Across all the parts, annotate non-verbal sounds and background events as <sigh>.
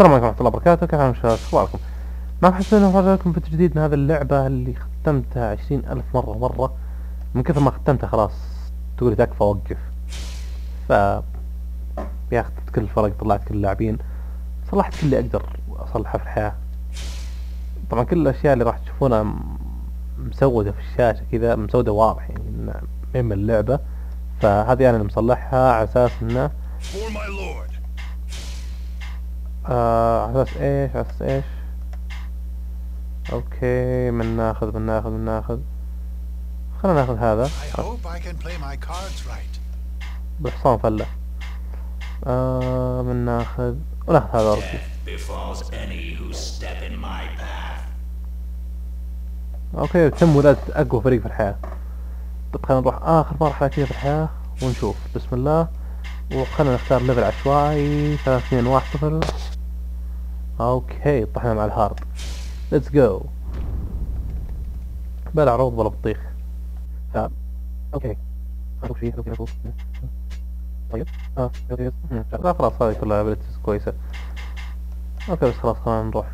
السلام عليكم ورحمة الله وبركاته. كيف حالكم؟ شباب أخباركم؟ معكم حسين وفرجا لكم فيديو جديد من هذه اللعبة اللي ختمتها عشرين ألف مرة مرة. من كثر ما ختمتها خلاص تقولي تكفى وقف. ف يا كل الفرق طلعت كل اللاعبين. صلحت كل اللي أقدر اصلحه في الحياة. طبعا كل الأشياء اللي راح تشوفونها مسودة في الشاشة كذا مسودة واضح يعني من اللعبة. فهذه أنا اللي مصلحها على أساس إنه. آه على أساس إيش على أساس إيش okay من ناخذ من ناخذ من ناخذ. خلينا ناخذ هذا. بالحصان فلة. آه من ناخذ. وناخذ هذا path. okay تم ولادة أقوى فريق في الحياة. طب خلينا نروح آخر مرحلة كذا في الحياة ونشوف. بسم الله. وخلينا نختار level عشوائي ثلاثة اثنين واحد صفر. okay طحنا مع ال hard. let's go بلا عروض ولا بطيخ. آه. okay. okay أشوف. طيب. آه okay. لا خلاص هذه كلها abilities كويسة. okay بس خلاص خلينا نروح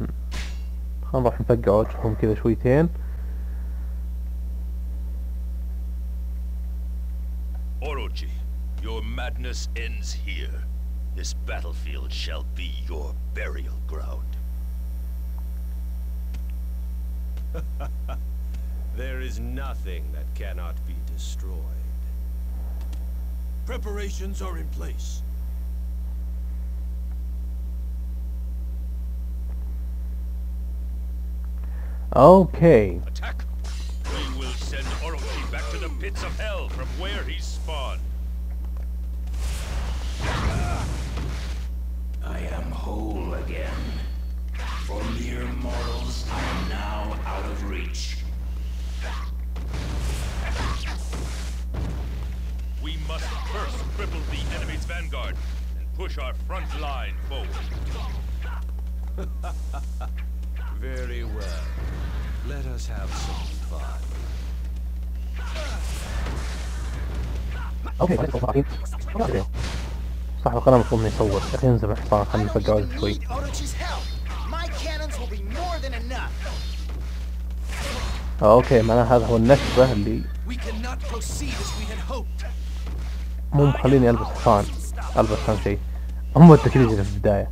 خلينا نروح نفقع وجههم كذا شويتين. your madness ends here. This battlefield shall be your burial ground. <laughs> there is nothing that cannot be destroyed. Preparations are in place. Okay. Attack! We will send Orochi back to the pits of hell from where he spawned. whole again. For mere mortals, I am now out of reach. We must first cripple the enemy's vanguard and push our front line forward. <laughs> Very well. Let us have some fun. Okay, let's go fucking. What are you? صح القناة المفروض انه يصور يا أخي انزل الحصان خلينا نفقع وجه شوي enough. أوكي معناه هذا هو النكبة اللي. مو مخليني ألبس حصان ألبس اهم شيء هم التكريج في البداية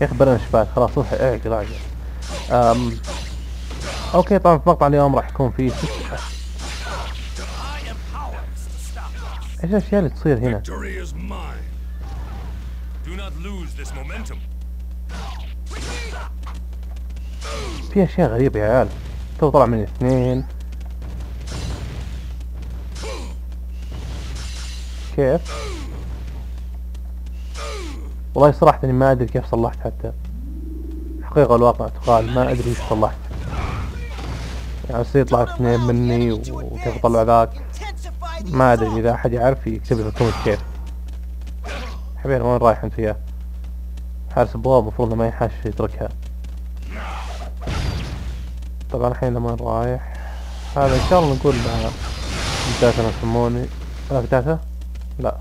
يا أخي بلا نشبات خلاص روح اعقل اعقل أم... okay طبعا في مقطع اليوم راح يكون فيه. إيش الأشياء اللي تصير هنا. في أشياء غريبة يا عيال. تو طلع من اثنين. كيف؟ والله صراحة إني ما أدري كيف صلحت حتى. حقيقة الواقع تقال ما أدري إيش صلحت. يعني يصير يطلع اثنين مني وكيف أطلع ذاك. ما أدري إذا أحد يعرف يكتب لي في الكومنت كيف. حبيبي وين رايح أنت وياه حارس ابواب المفروض ما ينحش يتركها. طبعا الحين لما رايح هذا إن شاء الله نقول له بداية ما يسموني. لا بدايته لا.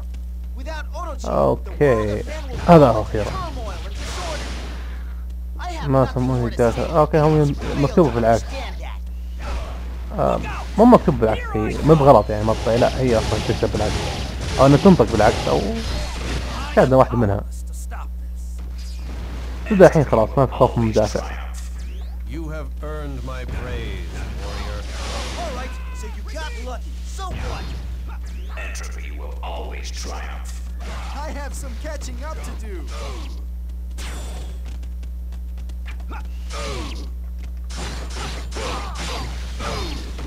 أوكي. هذا هو خيره ما سموه الداتا أوكي هم مكتوب بالعكس مو مكتوب بالعكس هي مو بغلط يعني ما لا هي أصلا تكتب بالعكس. أو إنها تنطق بالعكس أو كان واحد منها. تبدا الحين خلاص ما في خوف من المدافع Entropy. Always triumph. I have some catching up to do.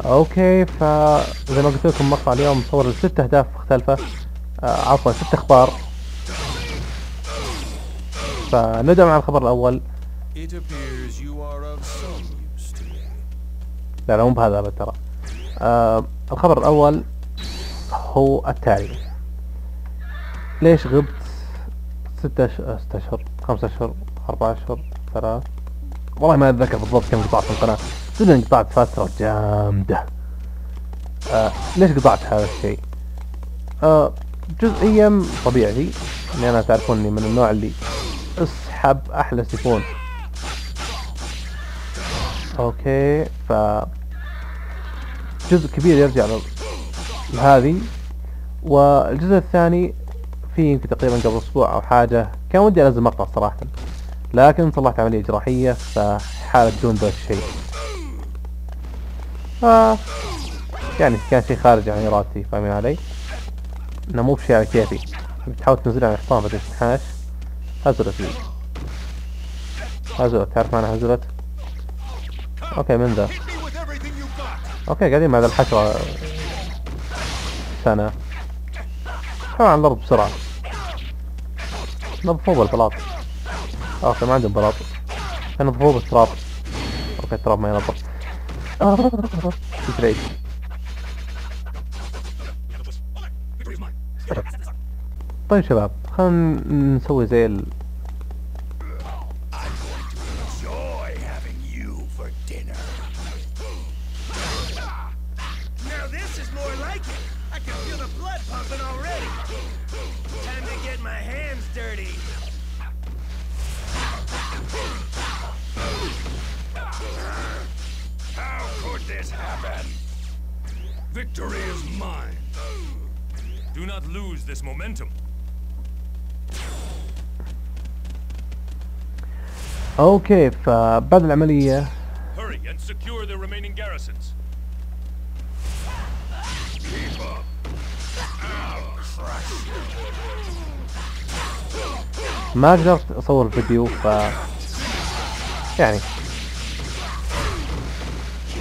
أوكي فزي ما قلت لكم مقطع اليوم مصور لست أهداف مختلفة آه عفوا ست أخبار فنبدأ مع الخبر الأول It appears you are of some use to me. لا لا مو بهذا ترى آه الخبر الأول هو التالي. ليش غبت ستة أشهر خمسة أشهر أربعة أشهر ثلاث؟ والله ما أتذكر بالضبط كم قطعت من القناة إني قطعت فترة جامدة. آه ليش قطعت هذا الشيء؟ آه جزئيا طبيعي. اني أنا تعرفوني من النوع اللي أسحب أحلى سيفون. okay ف جزء كبير يرجع لهذه. والجزء الثاني في يمكن تقريبا قبل أسبوع أو حاجة. كان ودي أنزل مقطع صراحة. لكن صلحت عملية جراحية فحالة دون ذا الشيء. ف يعني كان شيء خارج عن إرادتي فاهمين علي؟ إنه مو بشيء على كيفي. بتحاول تنزلها على الحصان بعدين تنحاش هزلت لي. هزلت. تعرف معنى هزلت؟ okay من ذا. okay قاعدين مع ذا الحشرة. سنة. حاول على الأرض بسرعة نظفوه بالبلاط okay ما عندهم بلاط. نظفوه بالتراب okay التراب ما Victory's mine. طيب شباب خلينا نسوي زي ال... Victory is mine. Do not lose this momentum. اوكي فبعد العملية Hurry and secure the remaining garrisons. Keep up. I'll crush you. ما قدرت اصور الفيديو ف يعني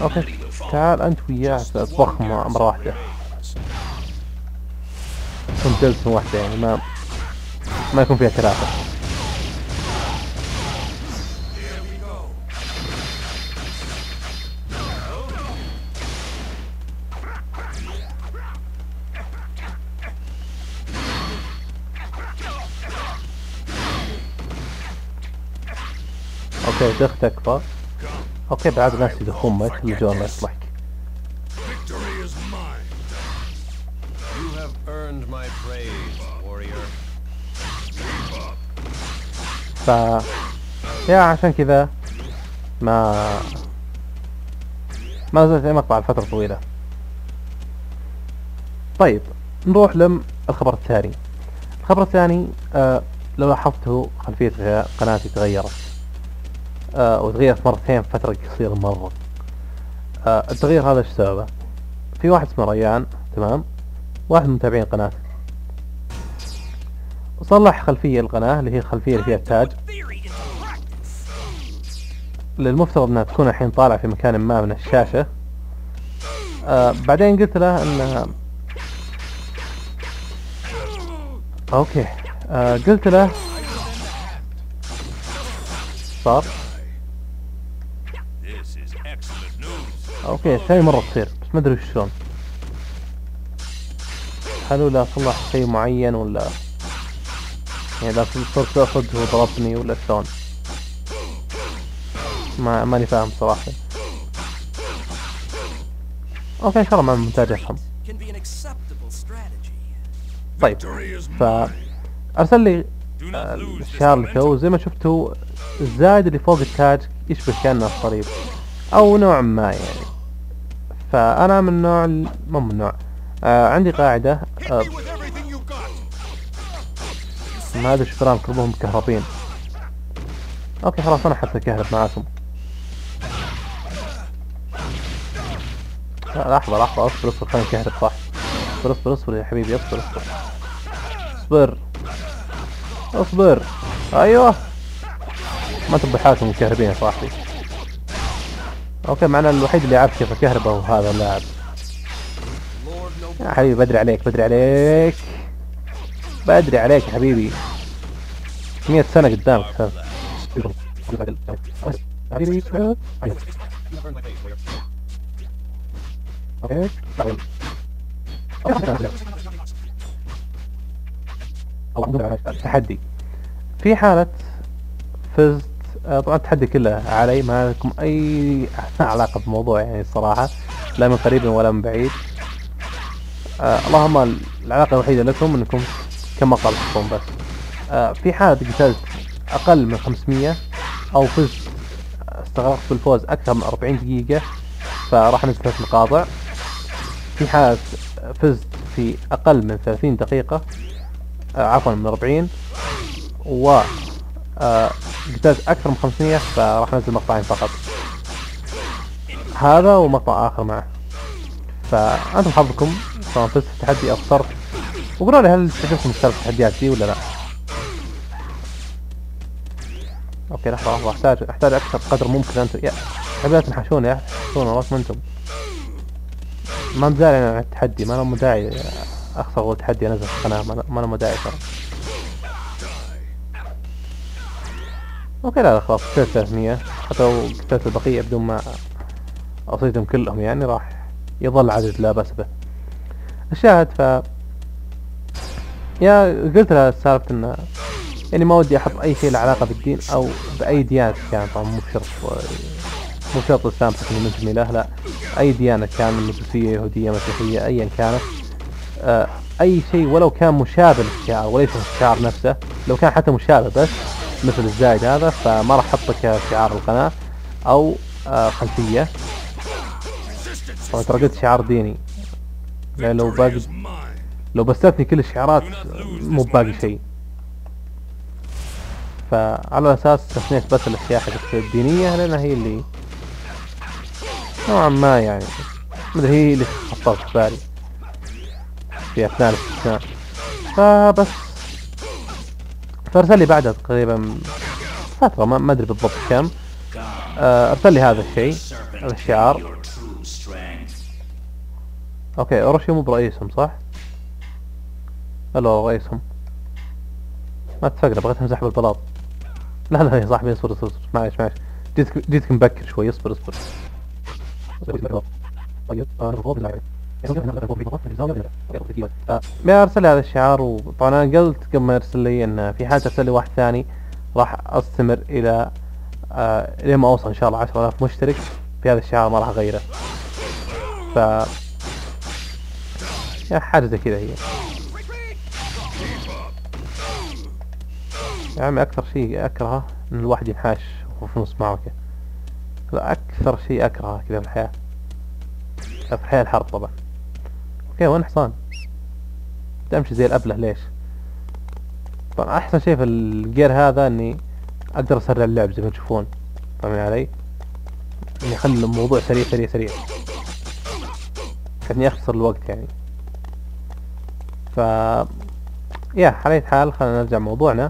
اوكي تعال أنت وياه تطبخ مرة واحدة تكون جلسة واحدة يعني ما ما يكون فيها ثلاثة. أوكي دخ تكفى أوكي بعد ناس يدخون ما يخلي ما يصلحك يا عشان كذا ما ما زلت أي مقطع لفترة طويلة. طيب نروح للخبر الثاني. الخبر الثاني آه لو لاحظتوا خلفية قناتي تغيرت. آه وتغيرت مرتين في فترة قصيرة مرة. آه التغيير هذا إيش سببه؟ في واحد اسمه ريان تمام؟ واحد من متابعين القناة وصلح خلفية القناة اللي هي الخلفية اللي فيها التاج. اللي المفترض أنها تكون الحين طالعة في مكان ما من الشاشة. آه بعدين قلت له ان okay. آه قلت له صار. okay ثاني مرة تصير بس ما أدري وش شلون. هل لا صلح شيء معين ولا يعني لا صرت آخذ هو ضربني ولا شلون؟ ما ماني فاهم صراحة. okay إن شاء الله مع المونتاج أفهم. طيب ف. أرسل لي آه، تو momentum. زي ما شفتوا الزايد اللي فوق التاج يشبه كأنه الصليب أو نوع ما يعني. فأنا من نوع ال- مو من نوع آه عندي قاعدة آه ما أدري فرام كلهم كهربين أوكي خلاص أنا حتى كهرب معاكم. لا لحظة لحظة أصبر أصبر خلينا نكهرب صح. أصبر أصبر أصبر يا حبيبي أصبر أصبر. أصبر. أصبر. أيوه. ما تبي حالكم مكهربين يا صاحبي. أوكي معنا الوحيد اللي يعرف كيف أكهرب هو هذا اللاعب. يا حبيبي بدري عليك بدري عليك. بدري عليك يا حبيبي. مية سنة قدامك تحدي. في حالة فزت آه، طبعا التحدي كله علي ما لكم أي علاقة بالموضوع يعني الصراحة لا من قريب ولا من بعيد. آه اللهم العلاقة الوحيدة لكم إنكم كم مقطع تحطون بس. في حالة قتلت أقل من 500 أو فزت استغرقت بالفوز أكثر من 40 دقيقة فراح ثلاث مقاطع في حالة فزت في أقل من 30 دقيقة آه عفوا من 40 و آه قتلت أكثر من 500 فراح انزل مقطعين فقط. هذا ومقطع آخر معه. فأنتم حظكم سواء فزت في التحدي أو خسرت. وقولوا لي هل تعجبكم التحديات دي ولا لا؟ أوكي لحظه لحظه احتاج أحتاج أكثر قدر ممكن أنتم. يا حبيبي تنحشون يا تنحشون وراكم أنتم. ما مزاري أنا على التحدي. ما له داعي أخسر والتحدي أنزل في القناة. ما- ما له داعي ترى. أوكي لا لا خلاص. قتلت 300 حتى لو قتلت البقية بدون ما أصيدهم كلهم يعني راح يظل عدد لا بأس به. الشاهد ف يا قلت لها سالفة انه يعني ما ودي أحط أي شيء له علاقة بالدين أو بأي ديانة كان طبعا مو بشرط مو بشرط الإسلام حتى منتمي له لا. أي ديانة كان مسيحية يهودية مسيحية ايا كانت. آه، أي شيء ولو كان مشابه للشعار وليس الشعار نفسه لو كان حتى مشابه بس مثل الزايد هذا فما راح أحطه كشعار القناة أو آه، خلفية. طبعا ترى قلت شعار ديني. لأن لو باقي. لو بستثني كل الشعارات مو باقي شيء. فعلى أساس تثنيت بس الأشياء حقت الدينية لانها هي اللي نوعا ما يعني مدري هي اللي خطرت في بالي في أثناء الاستثناء. فبس. فأرسل لي بعدها تقريبا فترة ما أدري بالضبط كم. آه، أرسل لي هذا الشيء هذا الشعار. okay أوروشي مو برئيسهم صح؟ ألو رئيسهم. ما اتفقنا بغيت أمزح بالبلاط. لا لا يا صاحبي اصبر اصبر اصبر. معلش معلش. جيتك جيتك مبكر شوي. اصبر اصبر. آه، ما ارسل هذا الشعار وطبعا أنا قلت قبل ما يرسل لي ان في حال أرسل لي واحد ثاني راح أستمر إلى آه إلى ما أوصل إن شاء الله. 10000 مشترك في هذا الشعار ما راح أغيره. ف يا حاجة زي كذا هي. يا عمي أكثر شيء أكرهه إن الواحد ينحاش في نص معركة. هذا أكثر شيء أكرهه كذا في الحياة. في الحياة الحرب طبعا. أوكي وين حصان؟ تمشي زي الأبلة ليش؟ طبعا أحسن شيء في الجير هذا إني أقدر أسرع اللعب زي ما تشوفون. فاهمين علي؟ إني أخلي الموضوع سريع سريع سريع. كأني أختصر الوقت يعني. ف يا أي حال خلينا نرجع موضوعنا.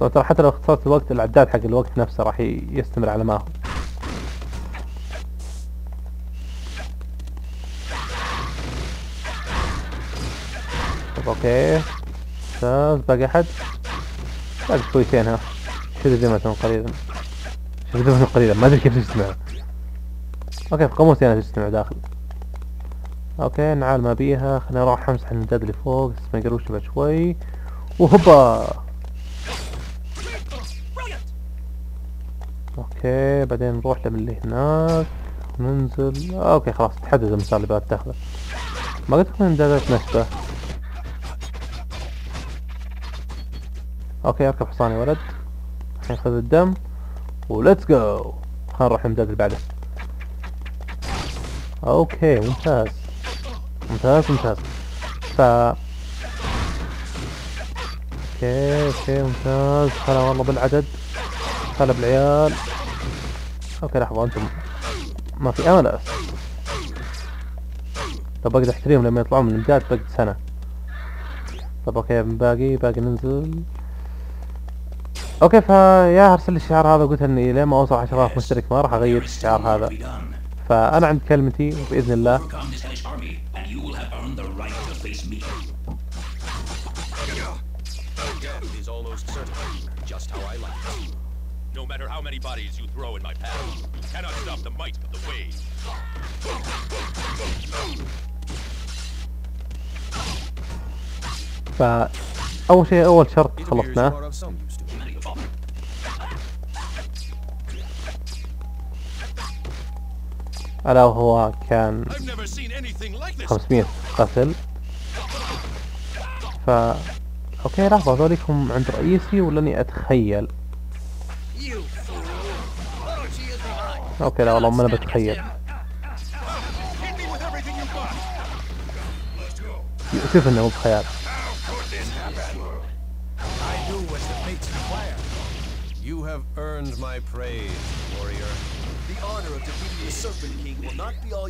ترى حتى لو اختصرت الوقت العداد حق الوقت نفسه راح يستمر على ما هو. طب okay. ممتاز باقي أحد؟ باقي شويتين ها. شرذمة قليلا؟ شرذمة قليلا؟ ما أدري كيف تجتمع okay في قاموسي أنا تجتمع داخل. okay نعال ما بيها. خلينا نروح امسح النداد اللي فوق. بس ما يقروش بعد شوي. وهوبا! okay بعدين نروح لمن اللي هناك. ننزل. okay خلاص تحدد المسار اللي بعد تاخذه. ما قلت لكم امدادات نشبة. okay أركب حصان يا ولد. الحين خذ الدم. و let's go خلينا نروح الامداد اللي بعده. okay ممتاز. ممتاز ممتاز. ف okay okay ممتاز. هلا والله بالعدد. هلا بالعيال. okay لحظة أنتم ما في أمل. طب بقدر أحتريهم لما يطلعون من الامداد بقد سنة طب okay باقي باقي ننزل okay فيا أرسل لي الشعار هذا قلت إني لين ما أوصل 10000 مشترك ما راح أغير الشعار هذا. فأنا عند كلمتي وباذن الله just how I like. matter how many bodies you throw in my path, you cannot stop the might of the waves. فا أول شيء أول شرط خلصناه. ألا هو كان 500 قتل. فا okay لحظة هذوليكم عند رئيسي ولا أني أتخيل؟ okay لا والله ما أنا بتخيل. يؤسف إنه مو بخيال.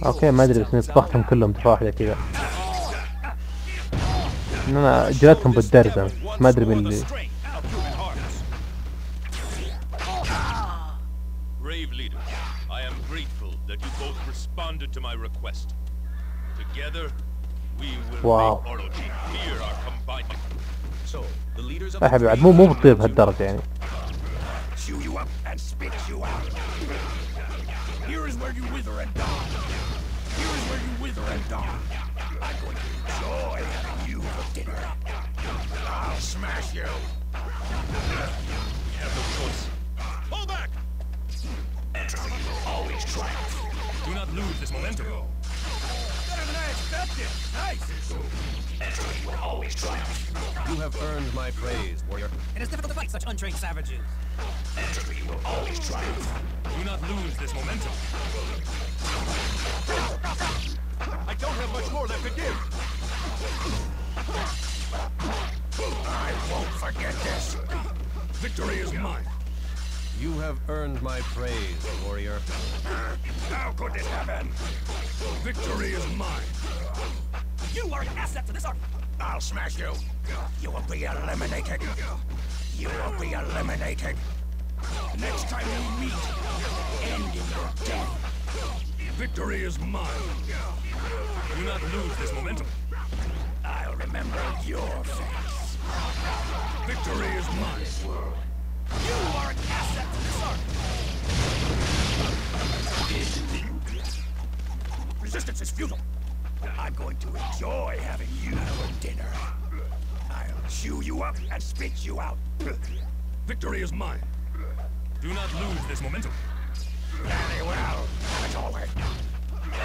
okay ما أدري بس اني طبختهم كلهم تفاحلة كذا. أنا جلتهم بالدرجه ما أدري من اللي. both responded to my request. Together, we will Wow. make Orochi fear our combined. So, the leaders of يا the حبيبي عاد three مو مو بتطير clans بهالدرجة يعني Chew you up and spit you out. Here is where you wither and die. Here is where you wither and die. I'm going to enjoy having you for dinner. I'll smash you. We have no choice. Fall back! Entropy will always triumph. Do not lose this momentum. Better than I expected. Nice. Entropy will always triumph. You have earned my praise, warrior. It is difficult to fight such untrained savages. Entropy will always triumph. Do not lose this momentum. I don't have much more left to give. I won't forget this. Victory is mine. You have earned my praise, warrior. How could this happen? Victory is mine. You are an asset to this army. I'll smash you. You will be eliminated. You will be eliminated. Next time we meet, end your death. Victory is mine. Do not lose this momentum. I'll remember your face. Victory is mine. You are an asset to this army. Resistance is futile. I'm going to enjoy having you for dinner. I'll chew you up and spit you out. Victory is mine. Do not lose this momentum. Very well. As always.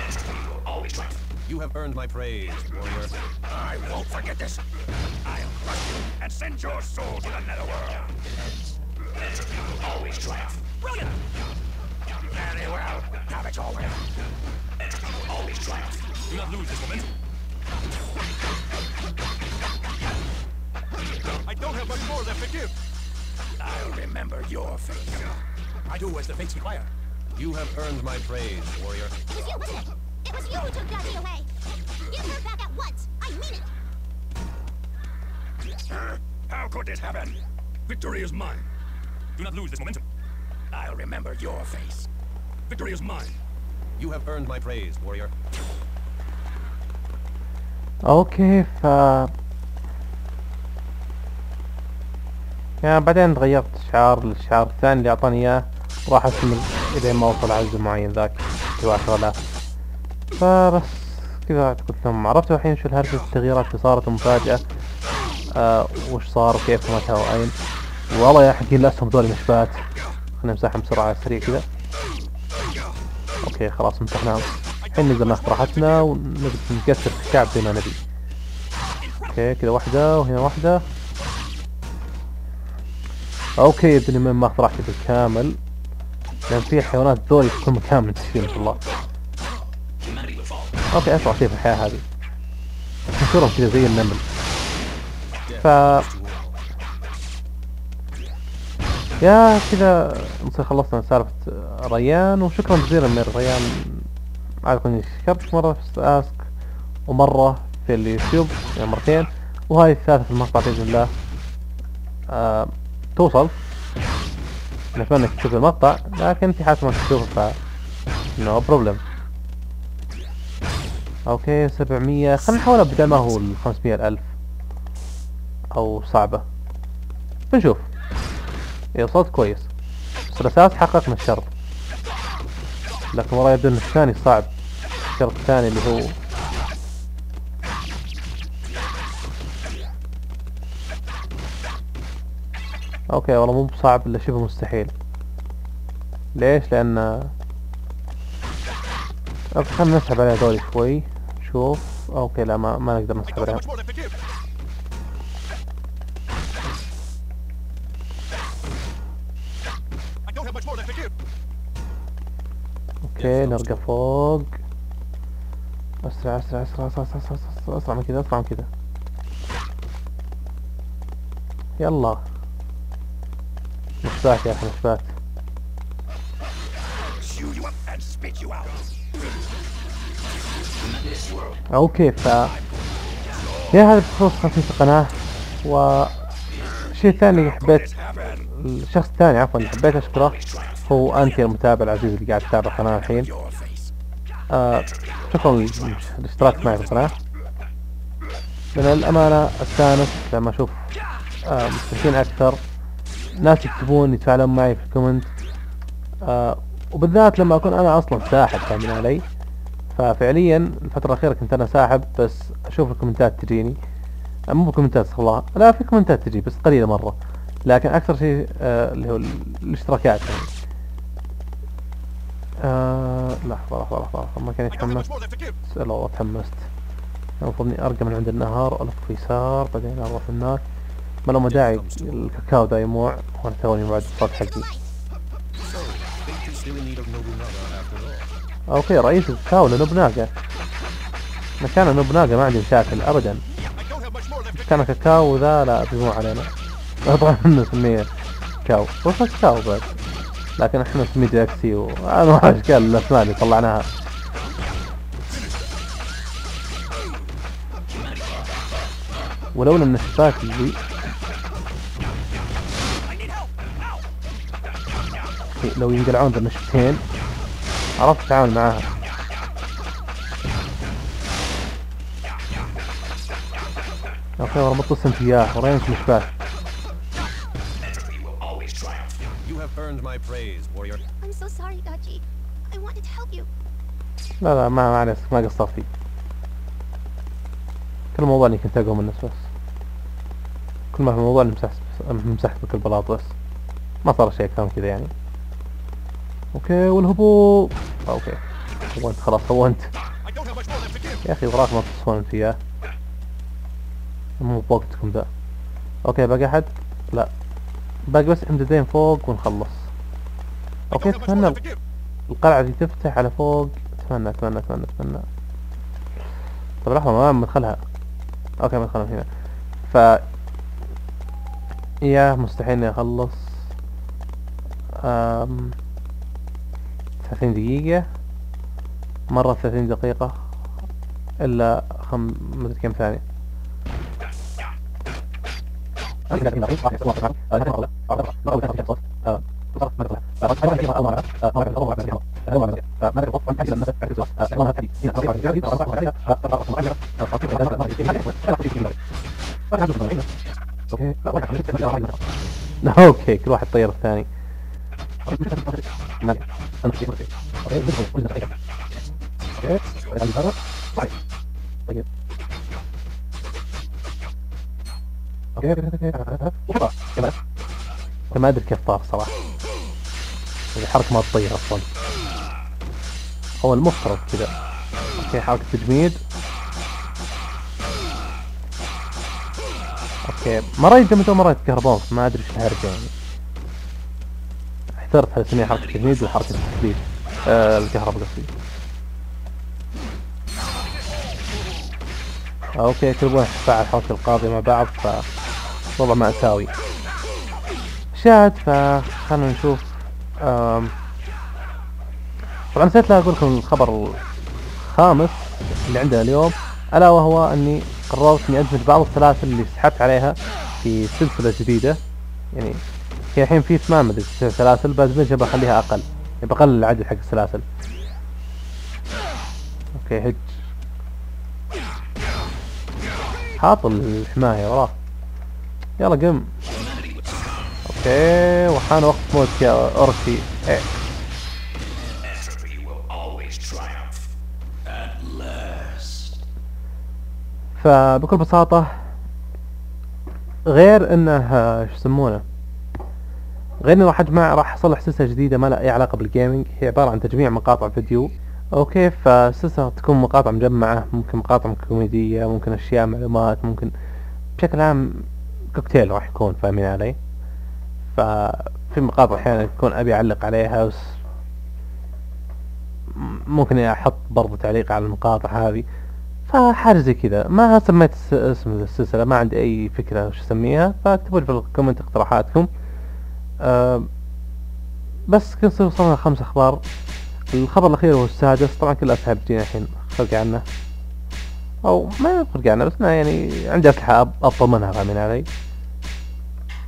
Entropy will always triumph. You have earned my praise, warrior. I won't forget this. I'll crush you and send your soul to the netherworld. Entropy triumph. Brilliant. Very well. Have it your way. Entropy will always triumph. Do not lose this momentum. I don't have much more left to give. I'll remember your face. I do as the fates require. You have earned my praise, warrior. It was you, wasn't it? It was you who took Darcy away. Give her back at once. I mean it. How could this happen? Victory is mine. Do not lose this momentum. I'll remember your face. Victory is mine. You have earned my praise, warrior. أوكي ف يعني بعدين غيرت شعار للشعار الثاني اللي أعطاني إياه راح أكمل الين ما اوصل عز معين ذاك اللي هو 10000 فبس كذا قلت لهم عرفتوا الحين شو الهرجة التغييرات اللي صارت المفاجأة آه وش صار وكيف ومتى وأين والله يا حقين الاسهم ذولي مشبات. خلينا نمسحهم بسرعة سريع كذا. okay خلاص مسحناهم الحين نقدر ناخذ راحتنا في الشعب زي ما نبي. okay كذا واحدة وهنا واحدة. okay يبدو من ما راحتي بالكامل. لأن في حيوانات ذولي في كل مكان منتشرين ما شاء الله. okay أسرع شيء في الحياة هذه. نشرهم كذا زي النمل. ف يا كذا نصير خلصنا سالفة ريان وشكرا جزيلا من ريان. عاد كنت شكرت مرة في Ask ومرة في اليوتيوب يعني مرتين. وهاي الثالثة في المقطع بإذن الله. آه توصل. نتمنى إنك تشوف المقطع لكن في حالة ما تشوفه ف no problem okay سبعمية. خلينا نحاول بدل ما هو الخمسمية الألف؟ أو صعبة. بنشوف. اذا وصلت كويس. الاساس حققنا الشرط لكن والله يبدو إن الثاني صعب. الشرط الثاني اللي هو okay والله مو بصعب إلا شبه مستحيل. ليش؟ لأن okay خلينا نسحب عليه هذول شوي. شوف. okay لا ما, ما نقدر نسحب don't okay نرقى فوق. أسرع أسرع أسرع أسرع أسرع أسرع, أسرع, أسرع. من كذا اسرع من كذا يلا. مشبات يا أخي out. okay ف يا هذا بخصوص خصيص القناة. و شيء ثاني حبيت. الشخص الثاني عفوا حبيت أشكره. هو انتي المتابع العزيز اللي قاعد يتابع القناة الحين. آه شكرا لل- للاشتراك معي في القناة. من الأمانة استانس لما أشوف آه مشتركين أكثر. ناس يكتبون يتفاعلون معي في ال comment. آه وبالذات لما أكون أنا أصلا ساحب فاهمين علي؟ ففعليا الفترة الأخيرة كنت أنا ساحب بس أشوف الكومنتات تجيني. آه مو بكومنتات استغفر الله لا في كومنتات تجي بس قليلة مرة. لكن أكثر شيء آه اللي هو ال- الاشتراكات. يعني آه لحظة لحظة لحظة لحظة. ما كان يتحمس. لا والله تحمست. المفروض إني ارقى من عند النهار ألف يسار بعدين أروح هناك. ما له داعي الكاكاو دا يموع. وأنا توني بعد الصوت حقي. أوكي رئيس الكاكاو لنوبناغا مكان نوبناغا ما عندي مشاكل ابدا. كان كاكاو ذا لا بيموع علينا. <laughs> طبعا نسميه كاو. هو اسمه كاكاو بعد؟ لكن إحنا نسميه داكسي وانواع اشكال الأسماء اللي طلعناها. ولولا الشباك اللي لو ينقلعون ذا النشبتين عرفت أتعامل معاها. أوكي متصل اياه ورينك الاشباك earned my praise, warrior. I'm so sorry, Dachi. I wanted to help you. لا لا ما ما عليك ما قصرت فيك كل الموضوع إني كنت اقوى من الناس بس. كل ما في الموضوع إني مسحت مسحت بك البلاط بس. ما صار شيء كان كذا يعني. okay والهبوط okay. هونت خلاص هونت. يا أخي وراك ما تصون فيها. مو بوقتكم ذا. okay باقي أحد؟ لا. باقي بس امدادين فوق ونخلص. okay اتمنى. القلعة دي تفتح على فوق اتمنى اتمنى اتمنى اتمنى طب لحظة ما مدخلها أوكي مدخلها هنا ف يا مستحيل اني اخلص أم... 30 دقيقة مرة 30 دقيقة الا خم مدري كم ثانية okay كل واحد طير الثاني. ما أدري كيف طار صراحة. هذه حركة ما تطير أصلا. هو المفترض كذا. okay حركة تجميد. okay مرة يجمدون مرة يتكهربون ما أدري إيش الهرجة يعني. احترت هل اسميها حركة تجميد ولا حركة تثبيت آه الكهرباء قصدي. okay كل واحد فعل حركة القاضي مع بعض ف وضع مأساوي. شاهد فخلنا نشوف. طبعا نسيت لا أقول لكم الخبر الخامس اللي عندنا اليوم ألا وهو أني قررت أني ادمج بعض السلاسل اللي سحبت عليها في سلسلة جديدة. يعني هي الحين في ثمان مدري سلاسل بدمجها بخليها أقل. يعني بقلل العدد حق السلاسل. okay هج. حاط الحماية وراه يلا قم. okay وحان وقت موت يا أوركي. إيه. فبكل بساطة غير إنه آه، شو يسمونه غير اني راح اجمع راح اصلح سلسلة جديدة ما لها أي علاقة بال gaming هي عبارة عن تجميع مقاطع فيديو. okay فالسلسله تكون مقاطع مجمعة ممكن مقاطع كوميدية ممكن أشياء معلومات ممكن بشكل عام كوكتيل راح يكون فاهمين علي؟ ففي مقاطع أحيانا يكون أبي اعلق عليها بس ممكن أحط برضو تعليق على المقاطع هذه. فحاجة زي كذا. ما سميت اسم السلسلة ما عندي أي فكرة وش أسميها. فاكتبوا لي في الكومنت اقتراحاتكم. أه بس نصير وصلنا خمس أخبار. الخبر الأخير هو السادس. طبعا كل الاسلحة بتجينا الحين خلق عنه. أو ما يفرق عنه بس أنا يعني عندي أسلحة ابطل منها فاهمين علي.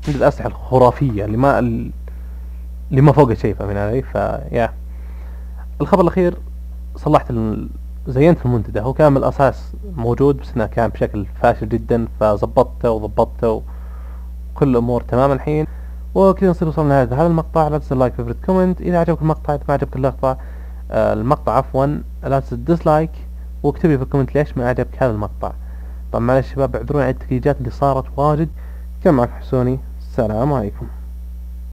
عندي الأسلحة الخرافية اللي ما اللي ما فوق شيء فاهمين علي؟ فيا الخبر الأخير صلحت ال... زينت المنتدى. هو كان من الأساس موجود بس إنه كان بشكل فاشل جدا فظبطته وضبطته وكل الأمور تمام الحين. وكذا نصير وصلنا لهذا المقطع. لا تنسى like favorite comment إذا عجبك المقطع إذا ما عجبك اللقطة آه المقطع عفوا لا تنسى dislike واكتب لي في ال comment ليش ما عجبك هذا المقطع. طبعا معلش شباب اعذروني على التكيجات اللي صارت واجد. كان معك حسوني. السلام عليكم.